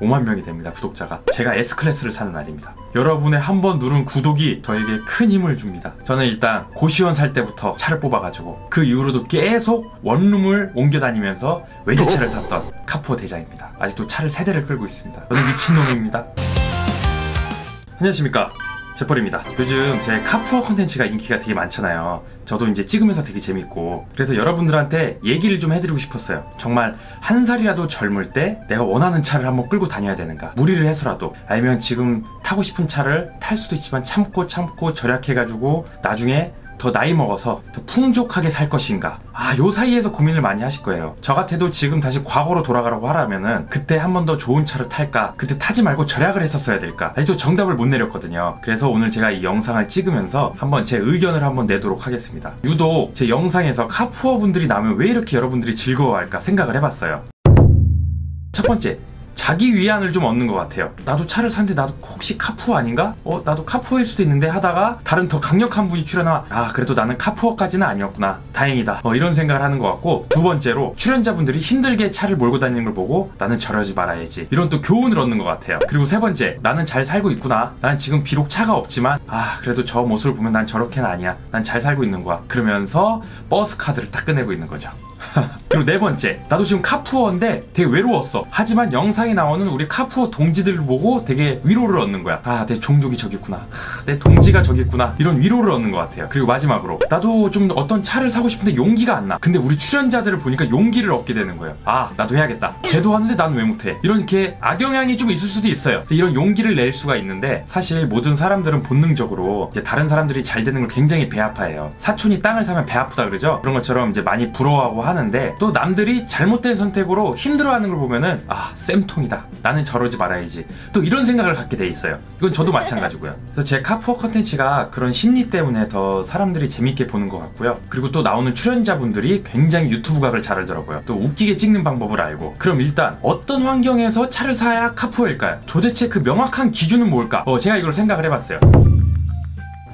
5만 명이 됩니다 구독자가. 제가 S클래스를 사는 날입니다. 여러분의 한 번 누른 구독이 저에게 큰 힘을 줍니다. 저는 일단 고시원 살 때부터 차를 뽑아가지고 그 이후로도 계속 원룸을 옮겨 다니면서 외제차를 샀던 카푸어 대장입니다. 아직도 차를 세 대를 끌고 있습니다. 저는 미친놈입니다. 안녕하십니까 제펄입니다. 요즘 제 카푸어 컨텐츠가 인기가 되게 많잖아요. 저도 이제 찍으면서 되게 재밌고 그래서 여러분들한테 얘기를 좀 해드리고 싶었어요. 정말 한 살이라도 젊을 때 내가 원하는 차를 한번 끌고 다녀야 되는가 무리를 해서라도 아니면 지금 타고 싶은 차를 탈 수도 있지만 참고 참고 절약해가지고 나중에 더 나이 먹어서 더 풍족하게 살 것인가. 아 요 사이에서 고민을 많이 하실 거예요. 저 같아도 지금 다시 과거로 돌아가라고 하라면은 그때 한 번 더 좋은 차를 탈까? 그때 타지 말고 절약을 했었어야 될까? 아직도 정답을 못 내렸거든요. 그래서 오늘 제가 이 영상을 찍으면서 한번 제 의견을 한번 내도록 하겠습니다. 유독 제 영상에서 카푸어 분들이 나오면 왜 이렇게 여러분들이 즐거워할까 생각을 해봤어요. 첫 번째 자기 위안을 좀 얻는 것 같아요. 나도 차를 샀는데 나도 혹시 카푸어 아닌가? 어, 나도 카푸어일 수도 있는데 하다가 다른 더 강력한 분이 출연하 아, 그래도 나는 카푸어까지는 아니었구나. 다행이다. 어, 이런 생각을 하는 것 같고 두 번째로 출연자분들이 힘들게 차를 몰고 다니는 걸 보고 나는 저러지 말아야지. 이런 또 교훈을 얻는 것 같아요. 그리고 세 번째, 나는 잘 살고 있구나. 난 지금 비록 차가 없지만 아, 그래도 저 모습을 보면 난 저렇게는 아니야. 난 잘 살고 있는 거야. 그러면서 버스 카드를 딱 꺼내고 있는 거죠. 그리고 네 번째, 나도 지금 카푸어인데 되게 외로웠어. 하지만 영상에 나오는 우리 카푸어 동지들 을 보고 되게 위로를 얻는 거야. 아, 내 종족이 저기 있구나. 내 동지가 저기 있구나. 이런 위로를 얻는 것 같아요. 그리고 마지막으로, 나도 좀 어떤 차를 사고 싶은데 용기가 안 나. 근데 우리 출연자들을 보니까 용기를 얻게 되는 거예요. 아, 나도 해야겠다. 쟤도 하는데 난 왜 못해? 이렇게 악영향이 좀 있을 수도 있어요. 이런 용기를 낼 수가 있는데 사실 모든 사람들은 본능적으로 이제 다른 사람들이 잘 되는 걸 굉장히 배 아파해요. 사촌이 땅을 사면 배 아프다 그러죠? 그런 것처럼 이제 많이 부러워하고 하는데 또 남들이 잘못된 선택으로 힘들어하는 걸 보면은 아 쌤통이다. 나는 저러지 말아야지. 또 이런 생각을 갖게 돼 있어요. 이건 저도 마찬가지고요. 그래서 제 카푸어 컨텐츠가 그런 심리 때문에 더 사람들이 재밌게 보는 것 같고요. 그리고 또 나오는 출연자분들이 굉장히 유튜브 각을 잘 알더라고요. 또 웃기게 찍는 방법을 알고. 그럼 일단 어떤 환경에서 차를 사야 카푸어일까요? 도대체 그 명확한 기준은 뭘까? 어, 제가 이걸 생각을 해봤어요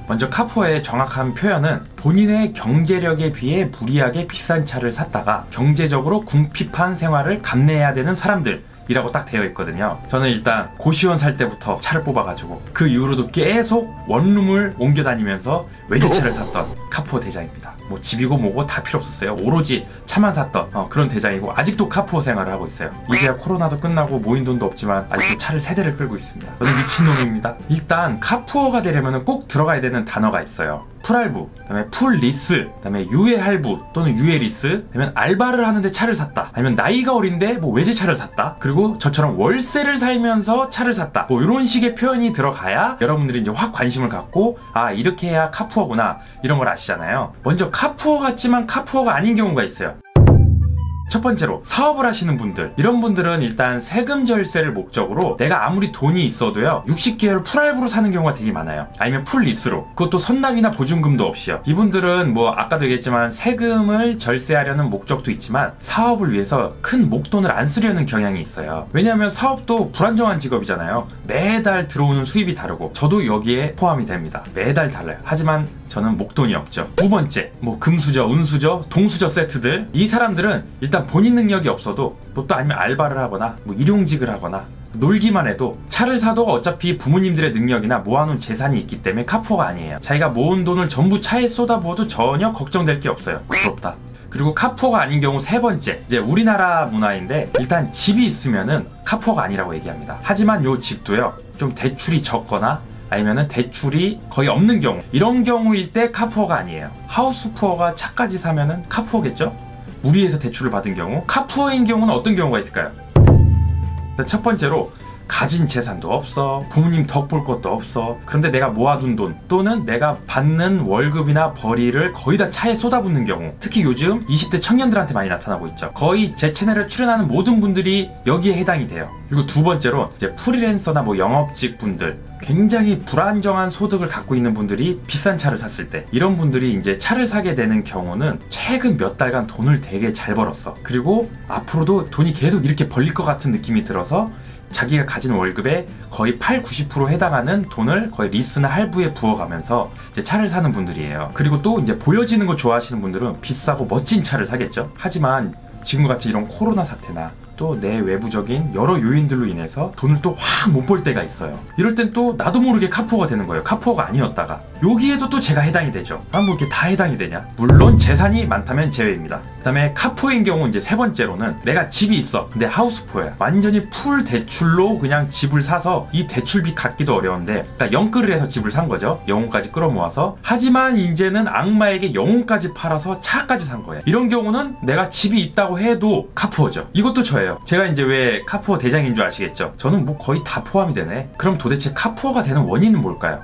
먼저 카푸어의 정확한 표현은 본인의 경제력에 비해 무리하게 비싼 차를 샀다가 경제적으로 궁핍한 생활을 감내해야 되는 사람들 이라고 딱 되어 있거든요. 저는 일단 고시원 살 때부터 차를 뽑아가지고 그 이후로도 계속 원룸을 옮겨 다니면서 외제차를 샀던 카푸어 대장입니다. 뭐 집이고 뭐고 다 필요 없었어요. 오로지 차만 샀던 어, 그런 대장이고 아직도 카푸어 생활을 하고 있어요. 이제야 코로나도 끝나고 모인 돈도 없지만 아직도 차를 세 대를 끌고 있습니다. 저는 미친놈입니다. 일단 카푸어가 되려면 꼭 들어가야 되는 단어가 있어요. 풀할부, 그다음에 풀리스, 그다음에 유예할부 또는 유예리스, 아니면 알바를 하는데 차를 샀다, 아니면 나이가 어린데 뭐 외제차를 샀다, 그리고 저처럼 월세를 살면서 차를 샀다, 뭐 이런 식의 표현이 들어가야 여러분들이 이제 확 관심을 갖고 아 이렇게 해야 카푸어구나 이런 걸 아시잖아요. 먼저 카푸어 같지만 카푸어가 아닌 경우가 있어요. 첫 번째로 사업을 하시는 분들. 이런 분들은 일단 세금 절세를 목적으로 내가 아무리 돈이 있어도요 60개월 풀알부로 사는 경우가 되게 많아요. 아니면 풀리스로. 그것도 선납이나 보증금도 없이요. 이분들은 뭐 아까도 얘기했지만 세금을 절세하려는 목적도 있지만 사업을 위해서 큰 목돈을 안 쓰려는 경향이 있어요. 왜냐하면 사업도 불안정한 직업이잖아요. 매달 들어오는 수입이 다르고 저도 여기에 포함이 됩니다. 매달 달라요. 하지만 저는 목돈이 없죠 두 번째 뭐 금수저 은수저 동수저 세트들 이 사람들은 일단 본인 능력이 없어도 뭐 또 아니면 알바를 하거나 뭐 일용직을 하거나 놀기만 해도 차를 사도 어차피 부모님들의 능력이나 모아놓은 재산이 있기 때문에 카푸어가 아니에요. 자기가 모은 돈을 전부 차에 쏟아부어도 전혀 걱정될 게 없어요. 부럽다. 그리고 카푸어가 아닌 경우 세 번째 이제 우리나라 문화인데 일단 집이 있으면은 카푸어가 아니라고 얘기합니다. 하지만 요 집도요 좀 대출이 적거나 아니면은 대출이 거의 없는 경우 이런 경우일 때 카푸어가 아니에요. 하우스 푸어가 차까지 사면은 카푸어겠죠? 무리해서 대출을 받은 경우 카푸어인 경우는 어떤 경우가 있을까요? 첫 번째로 가진 재산도 없어 부모님 덕 볼 것도 없어. 그런데 내가 모아둔 돈 또는 내가 받는 월급이나 벌이를 거의 다 차에 쏟아붓는 경우 특히 요즘 20대 청년들한테 많이 나타나고 있죠. 거의 제 채널에 출연하는 모든 분들이 여기에 해당이 돼요. 그리고 두 번째로 이제 프리랜서나 뭐 영업직 분들 굉장히 불안정한 소득을 갖고 있는 분들이 비싼 차를 샀을 때 이런 분들이 이제 차를 사게 되는 경우는 최근 몇 달간 돈을 되게 잘 벌었어. 그리고 앞으로도 돈이 계속 이렇게 벌릴 것 같은 느낌이 들어서 자기가 가진 월급의 거의 8, 90% 해당하는 돈을 거의 리스나 할부에 부어가면서 이제 차를 사는 분들이에요. 그리고 또 이제 보여지는 거 좋아하시는 분들은 비싸고 멋진 차를 사겠죠. 하지만 지금과 같이 이런 코로나 사태나 또 내 외부적인 여러 요인들로 인해서 돈을 또 확 못 벌 때가 있어요. 이럴 땐 또 나도 모르게 카푸어가 되는 거예요. 카푸어가 아니었다가. 여기에도 또 제가 해당이 되죠. 아, 뭐 이렇게 다 해당이 되냐? 물론 재산이 많다면 제외입니다. 그 다음에 카푸어인 경우 이제 세 번째로는 내가 집이 있어. 근데 하우스푸어야. 완전히 풀 대출로 그냥 집을 사서 이 대출비 갚기도 어려운데, 그러니까 영끌을 해서 집을 산 거죠. 영혼까지 끌어모아서. 하지만 이제는 악마에게 영혼까지 팔아서 차까지 산 거예요. 이런 경우는 내가 집이 있다고 해도 카푸어죠. 이것도 저예요. 제가 이제 왜 카푸어 대장인 줄 아시겠죠? 저는 뭐 거의 다 포함이 되네. 그럼 도대체 카푸어가 되는 원인은 뭘까요?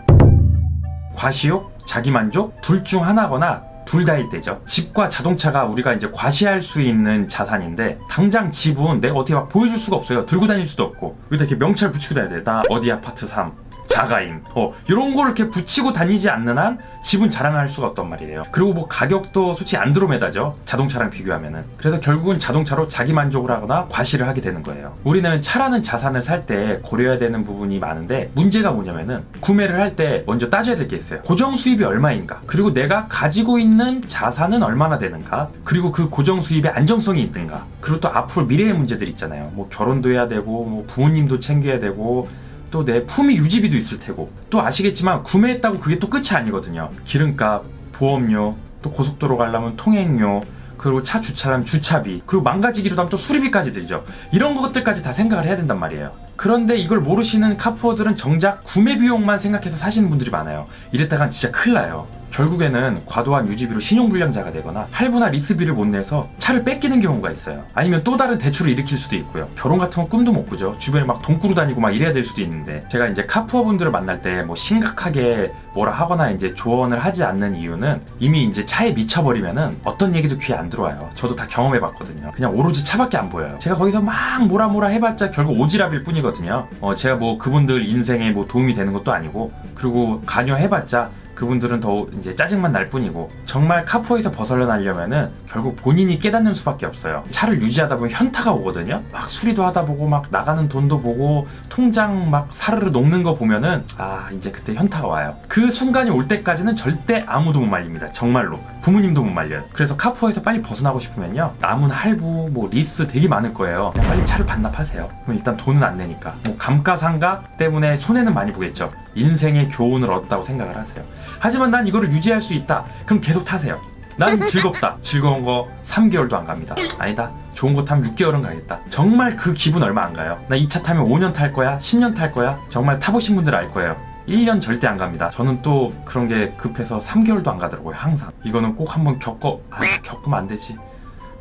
과시욕, 자기만족 둘 중 하나거나 둘 다일 때죠. 집과 자동차가 우리가 이제 과시할 수 있는 자산인데 당장 집은 내가 어떻게 막 보여줄 수가 없어요. 들고 다닐 수도 없고 이렇게 명찰 붙이고 다녀야 돼. 나 어디 아파트 3. 자가임, 어, 이런 걸 이렇게 붙이고 다니지 않는 한 집은 자랑할 수가 없단 말이에요. 그리고 뭐 가격도 솔직히 안드로메다죠. 자동차랑 비교하면은. 그래서 결국은 자동차로 자기 만족을 하거나 과시를 하게 되는 거예요. 우리는 차라는 자산을 살 때 고려해야 되는 부분이 많은데 문제가 뭐냐면은 구매를 할 때 먼저 따져야 될 게 있어요. 고정 수입이 얼마인가? 그리고 내가 가지고 있는 자산은 얼마나 되는가? 그리고 그 고정 수입의 안정성이 있는가? 그리고 또 앞으로 미래의 문제들 있잖아요. 뭐 결혼도 해야 되고 뭐 부모님도 챙겨야 되고 또 내 품위 유지비도 있을 테고. 또 아시겠지만 구매했다고 그게 또 끝이 아니거든요. 기름값 보험료 또 고속도로 가려면 통행료 그리고 차 주차하면 주차비 그리고 망가지기로 하면 또 수리비까지 들죠. 이런 것들까지 다 생각을 해야 된단 말이에요. 그런데 이걸 모르시는 카푸어들은 정작 구매 비용만 생각해서 사시는 분들이 많아요. 이랬다간 진짜 큰일 나요 결국에는 과도한 유지비로 신용불량자가 되거나 할부나 리스비를 못 내서 차를 뺏기는 경우가 있어요. 아니면 또 다른 대출을 일으킬 수도 있고요. 결혼 같은 건 꿈도 못 꾸죠. 주변에 막 돈 꾸고 다니고 막 이래야 될 수도 있는데 제가 이제 카푸어 분들을 만날 때 뭐 심각하게 뭐라 하거나 이제 조언을 하지 않는 이유는 이미 이제 차에 미쳐버리면은 어떤 얘기도 귀에 안 들어와요. 저도 다 경험해봤거든요. 그냥 오로지 차밖에 안 보여요. 제가 거기서 막 뭐라 뭐라 해봤자 결국 오지랖일 뿐이거든요. 어, 제가 뭐 그분들 인생에 뭐 도움이 되는 것도 아니고 그리고 관여해봤자 그분들은 더 이제 짜증만 날 뿐이고 정말 카푸어에서 벗어나려면은 결국 본인이 깨닫는 수밖에 없어요. 차를 유지하다 보면 현타가 오거든요. 막 수리도 하다 보고 막 나가는 돈도 보고 통장 막 사르르 녹는 거 보면은 아 이제 그때 현타가 와요. 그 순간이 올 때까지는 절대 아무도 못 말립니다. 정말로 부모님도 못 말려요. 그래서 카푸어에서 빨리 벗어나고 싶으면요 남은 할부 뭐 리스 되게 많을 거예요. 그냥 빨리 차를 반납하세요. 그럼 일단 돈은 안 내니까 뭐 감가상각 때문에 손해는 많이 보겠죠. 인생의 교훈을 얻었다고 생각을 하세요. 하지만 난 이거를 유지할 수 있다. 그럼 계속 타세요. 난 즐겁다. 즐거운 거 3개월도 안 갑니다. 아니다. 좋은 거 타면 6개월은 가겠다. 정말 그 기분 얼마 안 가요. 나 이 차 타면 5년 탈 거야? 10년 탈 거야? 정말 타보신 분들 알 거예요. 1년 절대 안 갑니다. 저는 또 그런 게 급해서 3개월도 안 가더라고요. 항상. 이거는 꼭 한번 겪어. 아, 겪으면 안 되지.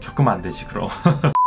겪으면 안 되지, 그럼.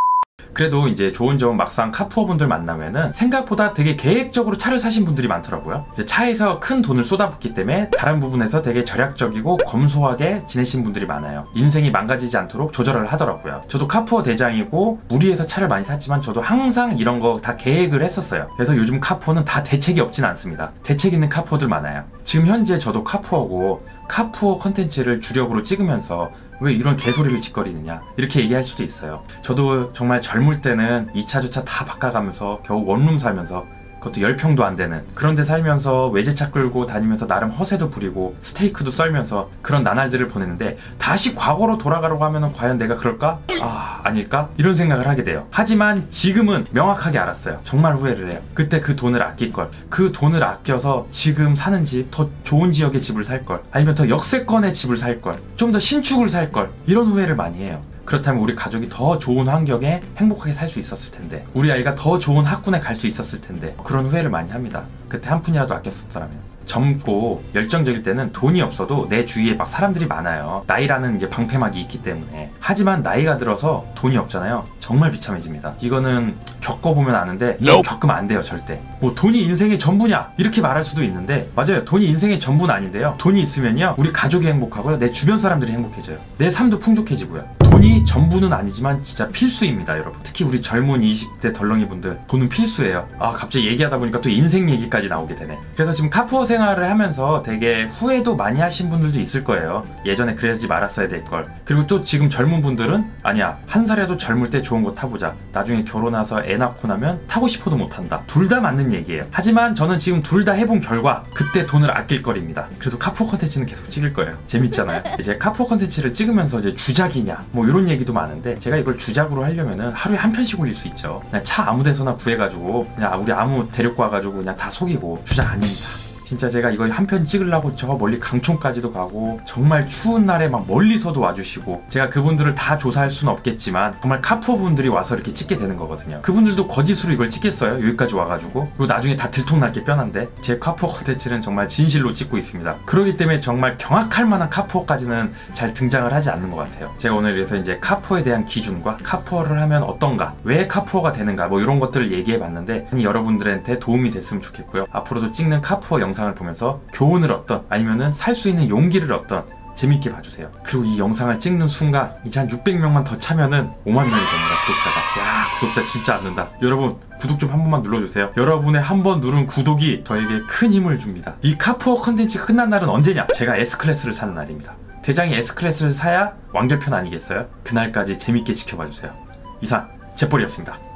그래도 이제 좋은 점은 막상 카푸어 분들 만나면은 생각보다 되게 계획적으로 차를 사신 분들이 많더라고요. 차에서 큰 돈을 쏟아붓기 때문에 다른 부분에서 되게 절약적이고 검소하게 지내신 분들이 많아요. 인생이 망가지지 않도록 조절을 하더라고요. 저도 카푸어 대장이고 무리해서 차를 많이 탔지만 저도 항상 이런 거 다 계획을 했었어요. 그래서 요즘 카푸어는 다 대책이 없진 않습니다. 대책 있는 카푸어들 많아요. 지금 현재 저도 카푸어고 카푸어 컨텐츠를 주력으로 찍으면서 왜 이런 개소리를 지껄이느냐? 이렇게 얘기할 수도 있어요. 저도 정말 젊을 때는 이 차 저 차 다 바꿔가면서 겨우 원룸 살면서 그것도 10평도 안 되는. 그런 데 살면서 외제차 끌고 다니면서 나름 허세도 부리고 스테이크도 썰면서 그런 나날들을 보냈는데 다시 과거로 돌아가려고 하면 과연 내가 그럴까? 아 아닐까? 이런 생각을 하게 돼요. 하지만 지금은 명확하게 알았어요. 정말 후회를 해요. 그때 그 돈을 아낄 걸 그 돈을 아껴서 지금 사는 집 더 좋은 지역의 집을 살 걸. 아니면 더 역세권의 집을 살 걸. 좀 더 신축을 살 걸. 이런 후회를 많이 해요 그렇다면 우리 가족이 더 좋은 환경에 행복하게 살 수 있었을 텐데 우리 아이가 더 좋은 학군에 갈 수 있었을 텐데 그런 후회를 많이 합니다 그때 한 푼이라도 아꼈었더라면 젊고 열정적일 때는 돈이 없어도 내 주위에 막 사람들이 많아요. 나이라는 이제 방패막이 있기 때문에. 하지만 나이가 들어서 돈이 없잖아요. 정말 비참해집니다. 이거는 겪어보면 아는데 겪으면 안 돼요, 절대. 뭐 돈이 인생의 전부냐? 이렇게 말할 수도 있는데 맞아요. 돈이 인생의 전부는 아닌데요. 돈이 있으면요. 우리 가족이 행복하고요. 내 주변 사람들이 행복해져요. 내 삶도 풍족해지고요. 돈이 전부는 아니지만 진짜 필수입니다, 여러분. 특히 우리 젊은 20대 덜렁이 분들 돈은 필수예요. 아, 갑자기 얘기하다 보니까 또 인생 얘기까지 나오게 되네. 그래서 지금 카푸어 생활을 하면서 되게 후회도 많이 하신 분들도 있을 거예요. 예전에 그러지 말았어야 될 걸. 그리고 또 지금 젊은 분들은 아니야 한 살이라도 젊을 때 좋은 거 타보자. 나중에 결혼해서 애 낳고 나면 타고 싶어도 못 한다. 둘 다 맞는 얘기예요. 하지만 저는 지금 둘 다 해본 결과 그때 돈을 아낄 걸입니다. 그래서 카푸어 컨텐츠는 계속 찍을 거예요. 재밌잖아요. 이제 카푸어 컨텐츠를 찍으면서 이제 주작이냐 뭐 이런 얘기도 많은데 제가 이걸 주작으로 하려면은 하루에 한 편씩 올릴 수 있죠. 그냥 차 아무 데서나 구해가지고 그냥 우리 아무 데리고 와가지고 그냥 다 속이고 주작 아닙니다. 진짜 제가 이거 한 편 찍으려고 저 멀리 강촌까지도 가고 정말 추운 날에 막 멀리서도 와주시고 제가 그분들을 다 조사할 수는 없겠지만 정말 카푸어 분들이 와서 이렇게 찍게 되는 거거든요. 그분들도 거짓으로 이걸 찍겠어요? 여기까지 와가지고 그리고 나중에 다 들통날 게 뻔한데 제 카푸어 컨텐츠는 정말 진실로 찍고 있습니다. 그렇기 때문에 정말 경악할 만한 카푸어까지는 잘 등장을 하지 않는 것 같아요. 제가 오늘 그래서 이제 카푸어에 대한 기준과 카푸어를 하면 어떤가, 왜 카푸어가 되는가 뭐 이런 것들을 얘기해 봤는데 여러분들한테 도움이 됐으면 좋겠고요. 앞으로도 찍는 카푸어 영상 을 보면서 교훈을 얻던 아니면은 살 수 있는 용기를 얻던 재밌게 봐주세요. 그리고 이 영상을 찍는 순간 이제 한 600명만 더 차면은 5만 명이 됩니다 구독자가. 야 구독자 진짜 안 는다. 여러분 구독 좀 한 번만 눌러주세요. 여러분의 한 번 누른 구독이 저에게 큰 힘을 줍니다. 이 카푸어 컨텐츠가 끝난 날은 언제냐? 제가 S 클래스를 사는 날입니다. 대장이 S 클래스를 사야 완결편 아니겠어요? 그날까지 재밌게 지켜봐 주세요. 이상 재벌이었습니다.